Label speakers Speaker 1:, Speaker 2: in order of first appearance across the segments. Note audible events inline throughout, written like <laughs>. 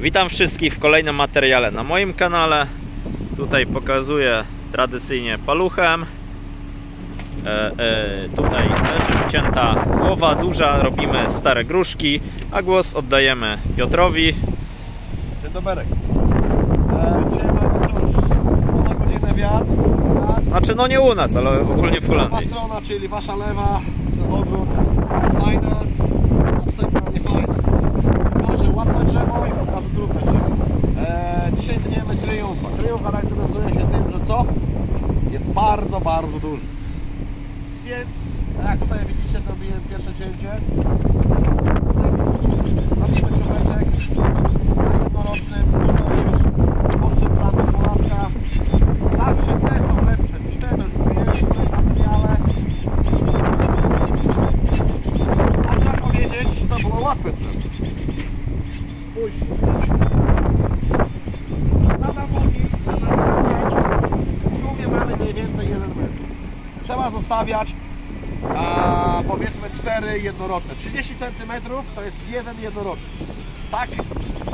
Speaker 1: Witam wszystkich w kolejnym materiale na moim kanale. Tutaj pokazuję tradycyjnie paluchem. E, e, tutaj leży wycięta głowa duża, robimy stare gruszki, a głos oddajemy Piotrowi.
Speaker 2: Dzień dobry. E, dzisiaj mamy cóż, 100 na godzinę wiatr. Raz.
Speaker 1: Znaczy no nie u nas, ale ogólnie w
Speaker 2: Prawa
Speaker 1: Holandii.
Speaker 2: strona, czyli wasza lewa, odwrót. Fajna, następna nie fajna. Pokażę łatwe drzewo i pokażę trudne drzewo. E, dzisiaj tniemy kryjówka. Kryjówka charakteryzuje się tym, że co? Jest bardzo, bardzo duży. Więc, jak tutaj widzicie, zrobiłem pierwsze cięcie. Robimy ciągłeczek na jednorocznym, tutaj już oszczędzamy pułapka. Zawsze te są lepsze niż te, to już. Można powiedzieć, to było łatwe. Później. Tata mówi, że na skrówie mamy mniej więcej 1 metr. Zostawiać a, powiedzmy 4 jednoroczne. 30 cm to jest jeden jednoroczny. Tak,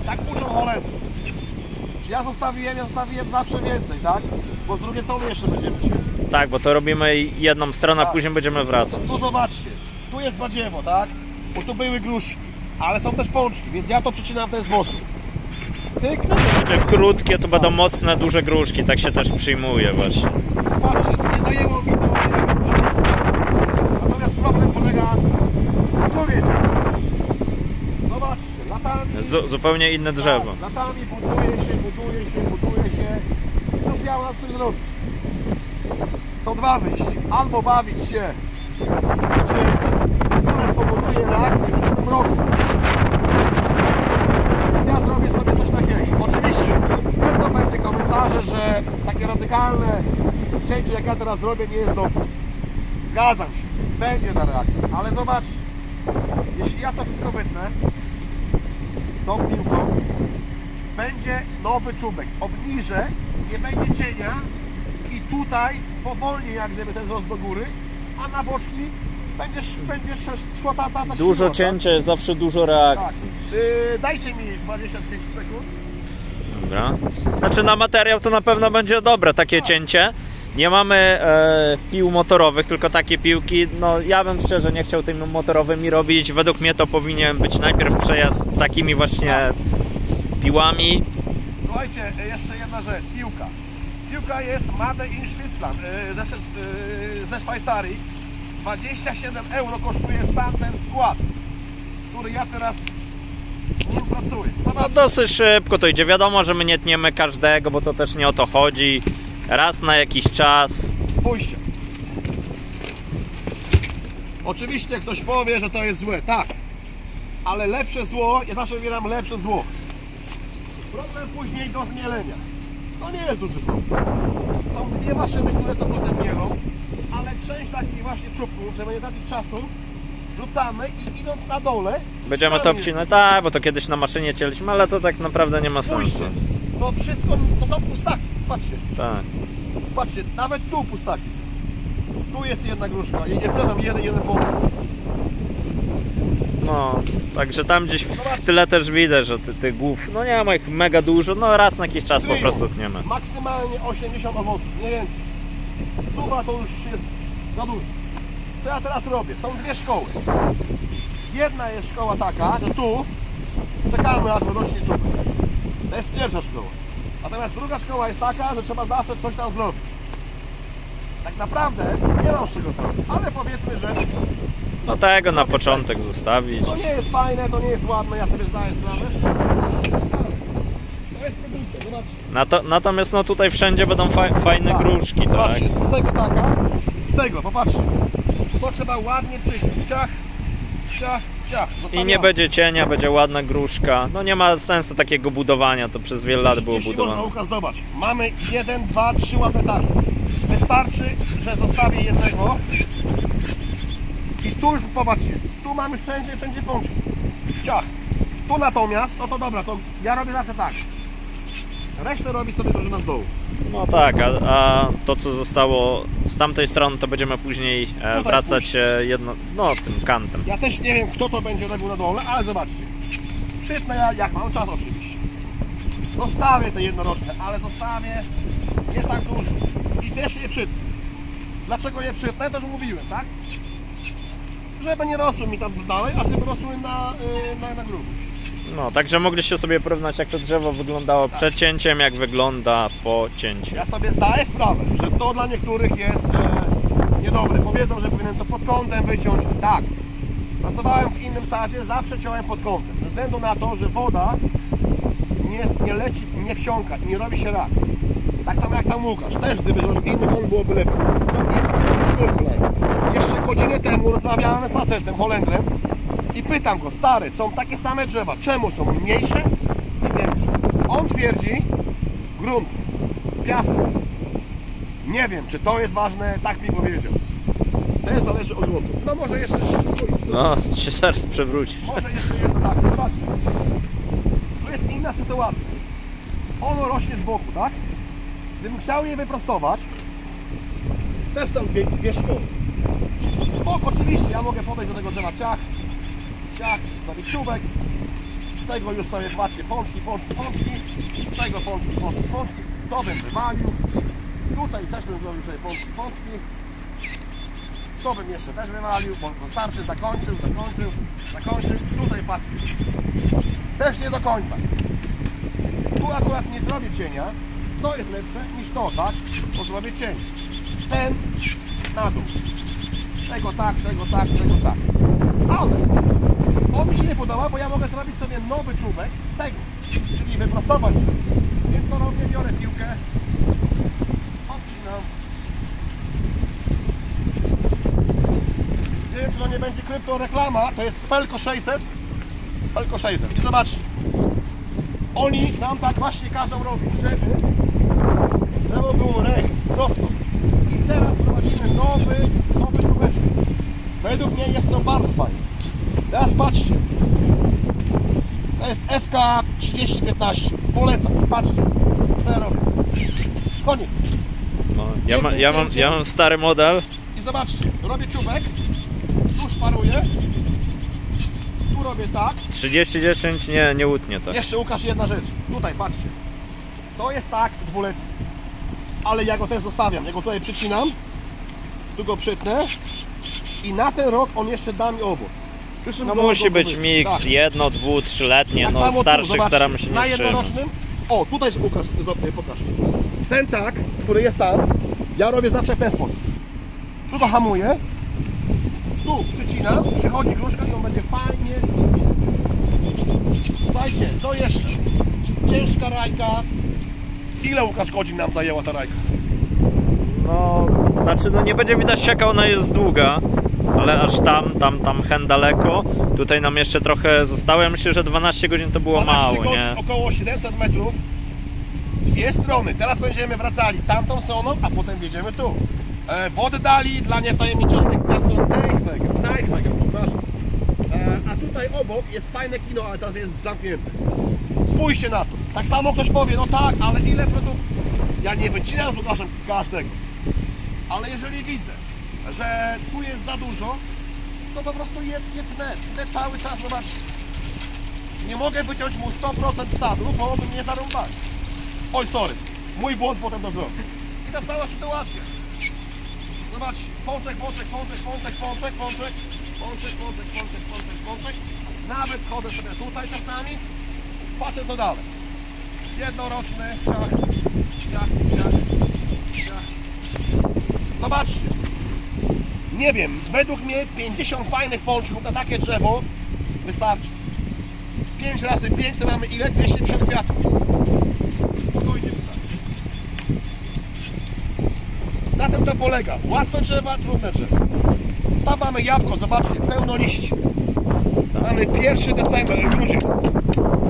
Speaker 2: tak uczą Holendrzy. Ja zostawiłem, ja zostawiłem zawsze więcej, tak? Bo z drugiej strony jeszcze będziemy ćwiczyć.
Speaker 1: Tak, bo to robimy jedną stronę, a
Speaker 2: Tak.
Speaker 1: później będziemy wracać.
Speaker 2: Tu zobaczcie, tu jest badziewo, tak? Bo tu były gruszki, ale są też pączki, więc ja to przycinam w ten sposób. Tyk,
Speaker 1: Te krótkie to będą mocne, duże gruszki, tak się też przyjmuje właśnie.
Speaker 2: patrzcie, nie zajęło mi to nie wiem, 30 sekund. Natomiast problem polega po drugiej stronie. Zobaczcie, latami...
Speaker 1: Z, zupełnie inne drzewo.
Speaker 2: Tak, latami buduje się, buduje się, buduje się. I cóż ja mam z tym zrobić? Są dwa wyjścia. Albo bawić się z tym cięciem, które spowoduje reakcję w przyszłym roku. Więc ja zrobię sobie coś takiego. Oczywiście będą pewne komentarze, że takie radykalne cięcie jak ja teraz robię nie jest dobre. Zgadzam się. Będzie ta reakcja. Ale zobaczcie. Jeśli ja to wszystko wytnę, tą piłką będzie nowy czubek. Obniżę, nie będzie cienia i tutaj spowolnię jak gdyby ten wzrost do góry, a na boczki będzie, sz- będzie sz- szła ta, ta, ta
Speaker 1: Dużo
Speaker 2: siła,
Speaker 1: cięcia jest zawsze dużo
Speaker 2: Tak. tak.
Speaker 1: reakcji.
Speaker 2: Yy, dajcie mi 20-30 sekund.
Speaker 1: Dobra. Znaczy na materiał to na pewno będzie dobre takie cięcie. Nie mamy e, pił motorowych, tylko takie piłki. No ja bym szczerze nie chciał tymi motorowymi robić. Według mnie to powinien być najpierw przejazd takimi właśnie piłami.
Speaker 2: Słuchajcie, yy, jeszcze jedna rzecz. Piłka. Piłka jest Made in Switzerland, yy, ze, yy, ze Szwajcarii. 27 euro kosztuje sam ten wkład, który ja teraz nim pracuję.
Speaker 1: No dosyć szybko to idzie. Wiadomo, że my nie tniemy każdego, bo to też nie o to chodzi. Raz na jakiś czas.
Speaker 2: Spójrzcie. Oczywiście ktoś powie, że to jest złe. Tak. Ale lepsze zło, ja zawsze wybieram lepsze zło. Problem później do zmielenia. To nie jest duży problem. Są dwie maszyny, które to potem mielą, ale część takich właśnie czubków, żeby nie tracić czasu, rzucamy i idąc na dole
Speaker 1: Będziemy to obcinać. Tak, bo to kiedyś na maszynie cięliśmy, ale to tak naprawdę nie ma sensu.
Speaker 2: Spójrzcie. To wszystko, to są pustaki. Patrzcie.
Speaker 1: Tak.
Speaker 2: Patrzcie, nawet tu pustaki są. Tu jest jedna gruszka, nie, nie przepraszam, jeden, jeden pączek.
Speaker 1: No, także tam gdzieś w tyle też widać, że ty, tych głów, no nie ma ich mega dużo, no raz na jakiś czas po prostu tniemy.
Speaker 2: Maksymalnie 80 owoców, nie więcej. Stuwa to już jest za dużo. Co ja teraz robię? Są dwie szkoły. Jedna jest szkoła taka, że tu czekamy aż wyrośnie czubek. To jest pierwsza szkoła. Natomiast druga szkoła jest taka, że trzeba zawsze coś tam zrobić. Tak naprawdę nie mam z czego zrobić, ale powiedzmy, że
Speaker 1: No tego na początek zostawić.
Speaker 2: to nie jest fajne, to nie jest ładne, ja sobie zdaję sprawę.
Speaker 1: Nato, natomiast no tutaj wszędzie będą fa fajne
Speaker 2: Tak.
Speaker 1: gruszki, tak?
Speaker 2: Patrzcie, z tego taka, z tego, popatrzcie. To trzeba ładnie przyjść. Ciach, ciach.
Speaker 1: I nie będzie cienia, będzie ładna gruszka. No nie ma sensu takiego budowania, to przez wiele lat było
Speaker 2: Jeśli można
Speaker 1: budowane.
Speaker 2: Łukasz, zobacz. Mamy jeden, dwa, trzy ładne targi. Wystarczy, że zostawię jednego. I tu już, popatrzcie, tu mamy wszędzie, wszędzie pączki. Ciach. Tu natomiast, no to dobra, to ja robię zawsze tak. Resztę robi sobie drużyna z dołu.
Speaker 1: No tak, a, a to co zostało z tamtej strony to będziemy później e, wracać e, jedno, no tym kantem.
Speaker 2: Ja też nie wiem, kto to będzie robił na dole, ale zobaczcie. Przytnę ja, jak mam czas oczywiście. Zostawię te jednoroczne, ale zostawię nie tak dużo. I też je przytnę. Dlaczego je przytnę? To już mówiłem, tak? Żeby nie rosły mi tam dalej, a żeby rosły na, yy, na, na grubość.
Speaker 1: No, także mogliście sobie porównać, jak to drzewo wyglądało przed cięciem, jak wygląda po cięciu.
Speaker 2: Ja sobie zdaję sprawę, że to dla niektórych jest e, niedobre. Powiedzą, że powinien to pod kątem wyciąć. Tak. Pracowałem w innym sadzie, zawsze ciąłem pod kątem. Ze względu na to, że woda nie, nie leci, nie wsiąka i nie robi się rak. Tak samo jak tam Łukasz. Też gdyby zrobił inny kąt byłoby lepiej. To jest skórku Jeszcze godzinę temu rozmawiałem z facetem, Holendrem i pytam go, stary, są takie same drzewa, czemu są mniejsze i większe? On twierdzi, grunt, piasek. Nie wiem, czy to jest ważne, tak mi powiedział. Też zależy od gruntu. No może jeszcze,
Speaker 1: No, <laughs> się zaraz przewrócisz.
Speaker 2: może jeszcze jedno tak, zobaczcie. Tu jest inna sytuacja. Ono rośnie z boku, tak? Gdybym chciał je wyprostować, też są dwie, dwie szkoły. Spoko, oczywiście, ja mogę podejść do tego drzewa ciach, z tego już sobie, patrzcie, pączki, pączki, pączki, z tego pączki, pączki, pączki, to bym wywalił, tutaj też bym zrobił sobie pączki, to bym jeszcze też wywalił, bo wystarczy, zakończył, zakończył, zakończył, tutaj patrzcie, też nie do końca. Tu akurat nie zrobię cienia, to jest lepsze niż to, tak? Bo zrobię cień. Ten na dół. Tego tak, tego tak, tego tak. Ale on mi się nie podoba, bo ja mogę zrobić sobie nowy czubek z tego, czyli wyprostować. Więc co robię? Biorę piłkę, odcinam. Nie wiem, czy to nie będzie krypto reklama, to jest Felko 600. Felko 600. I zobaczcie. Oni nam tak właśnie każą robić, żeby żeby było rek, prosto. I teraz prowadzimy nowy, nowy czubeczek. Według mnie jest to bardzo fajne. Teraz patrzcie. To jest FK 3015. Polecam. Patrzcie. Co ja robię. Koniec.
Speaker 1: No, ja, ma, ja, mam, ja mam stary model.
Speaker 2: I zobaczcie. Robię czubek. Tu szparuję. Tu robię tak.
Speaker 1: 30-10 nie, nie łutnie tak.
Speaker 2: Jeszcze Łukasz jedna rzecz. Tutaj patrzcie. To jest tak dwuletni. Ale ja go też zostawiam. Ja go tutaj przycinam. Tu go przytnę. I na ten rok on jeszcze da mi owoc.
Speaker 1: No musi być miks,
Speaker 2: Tak.
Speaker 1: jedno, dwu, trzyletnie,
Speaker 2: Tak
Speaker 1: no
Speaker 2: tu,
Speaker 1: starszych
Speaker 2: zobaczcie,
Speaker 1: staramy się
Speaker 2: Na
Speaker 1: nie trzymać.
Speaker 2: jednorocznym. O, tutaj Łukasz, zobacz, pokaż. Ten tak, który jest tam, ja robię zawsze w ten sposób. Tu to hamuję. Tu przycinam, przychodzi gruszka i on będzie fajnie. Słuchajcie, co jeszcze? Ciężka rajka. Ile Łukasz godzin nam zajęła ta rajka?
Speaker 1: No, znaczy no nie będzie widać jaka ona jest długa, ale aż tam, tam, tam hen daleko. Tutaj nam jeszcze trochę zostało. Ja myślę, że 12 godzin to było
Speaker 2: 12
Speaker 1: mało,
Speaker 2: godzin,
Speaker 1: nie?
Speaker 2: około 700 metrów. Dwie strony. Teraz będziemy wracali tamtą stroną, a potem jedziemy tu. E, wody dali dla niewtajemniczonych miasto Nijmegen. Nijmegen, przepraszam. E, a tutaj obok jest fajne kino, ale teraz jest zamknięte. Spójrzcie na to. Tak samo ktoś powie, no tak, ale ile produktów? Ja nie wycinam z Łukaszem każdego. Ale jeżeli widzę, że tu jest za dużo, to po prostu je, je tnę. Tnę cały czas, zobaczcie. Nie mogę wyciąć mu 100% sadu, bo by mnie zarąbali. Oj, sorry. Mój błąd potem to zrobię. I ta cała sytuacja. Zobaczcie. Pączek, pączek, pączek, pączek, pączek, pączek. Pączek, pączek, pączek, pączek, pączek. Nawet schodzę sobie tutaj czasami. Patrzę co dalej. Jednoroczny. Ciach, ciach, ciach. Zobaczcie. Nie wiem, według mnie 50 fajnych pączków na takie drzewo wystarczy. 5 razy 5 to mamy ile? 250 kwiatów. Spokojnie wystarczy. Na tym to polega. Łatwe drzewa, trudne drzewa. Tam mamy jabłko, zobaczcie, pełno liści. Mamy 1 december, ludzie.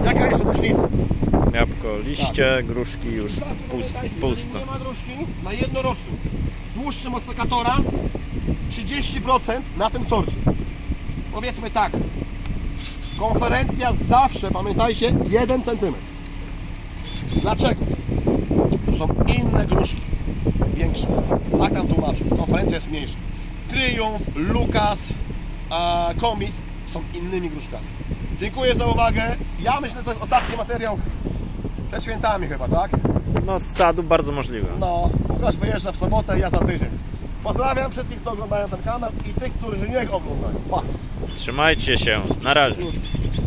Speaker 2: Jaka jest różnica?
Speaker 1: Jabłko, liście, gruszki już puste.
Speaker 2: jeżeli Nie ma gruszki na jednorocznym. Dłuższym od sekatora 30% na tym sorcie. Powiedzmy tak. Konferencja zawsze, pamiętajcie, 1 cm. Dlaczego? Tu są inne gruszki. Większe. Tak tam tłumaczę. Konferencja jest mniejsza. Kryjów, Lukas, Komis są innymi gruszkami. Dziękuję za uwagę. Ja myślę, że to jest ostatni materiał przed świętami chyba, tak?
Speaker 1: No z sadu bardzo możliwe.
Speaker 2: No, Łukasz wyjeżdża w sobotę, ja za tydzień. Pozdrawiam wszystkich, co oglądają ten kanał i tych, którzy nie go oglądają. Pa!
Speaker 1: Trzymajcie się. Na razie.